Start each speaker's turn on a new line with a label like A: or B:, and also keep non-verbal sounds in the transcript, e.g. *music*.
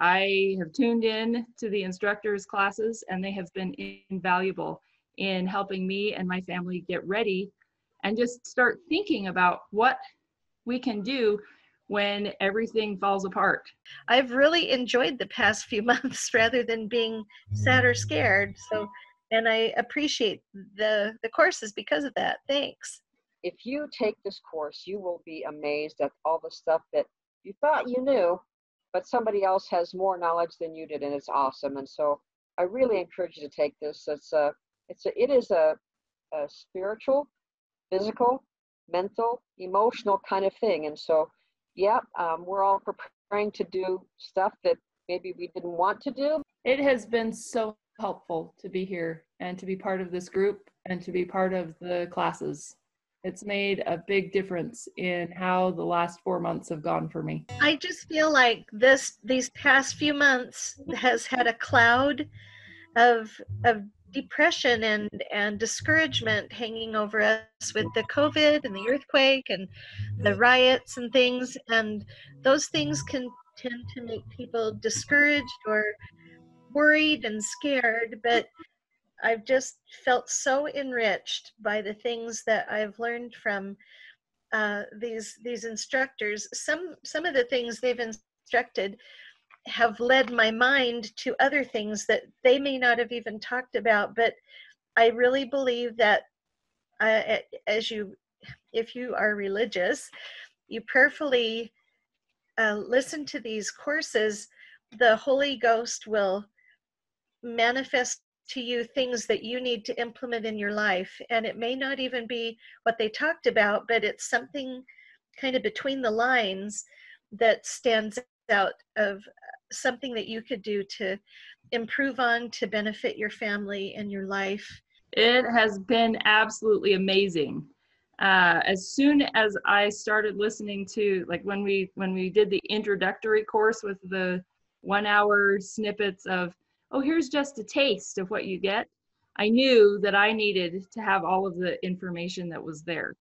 A: I have tuned in to the instructors' classes, and they have been invaluable in helping me and my family get ready and just start thinking about what we can do when everything falls apart.
B: I've really enjoyed the past few *laughs* months rather than being sad or scared. So, and I appreciate the the courses because of that. Thanks.
C: If you take this course, you will be amazed at all the stuff that you thought you knew, but somebody else has more knowledge than you did, and it's awesome. And so, I really encourage you to take this. It's a, it's a, it is a, a spiritual, physical, mental, emotional kind of thing. And so, yeah, um, we're all preparing to do stuff that maybe we didn't want to do.
A: It has been so helpful to be here and to be part of this group and to be part of the classes. It's made a big difference in how the last four months have gone for me.
B: I just feel like this these past few months has had a cloud of of depression and and discouragement hanging over us with the covid and the earthquake and the riots and things and those things can tend to make people discouraged or worried and scared but i've just felt so enriched by the things that i've learned from uh, these these instructors. Some some of the things they've instructed have led my mind to other things that they may not have even talked about but i really believe that uh, as you if you are religious you prayerfully uh, listen to these courses the holy ghost will manifest to you things that you need to implement in your life and it may not even be what they talked about but it's something kind of between the lines that stands out of something that you could do to improve on to benefit your family and your life?
A: It has been absolutely amazing. Uh, as soon as I started listening to like when we when we did the introductory course with the one hour snippets of oh here's just a taste of what you get, I knew that I needed to have all of the information that was there.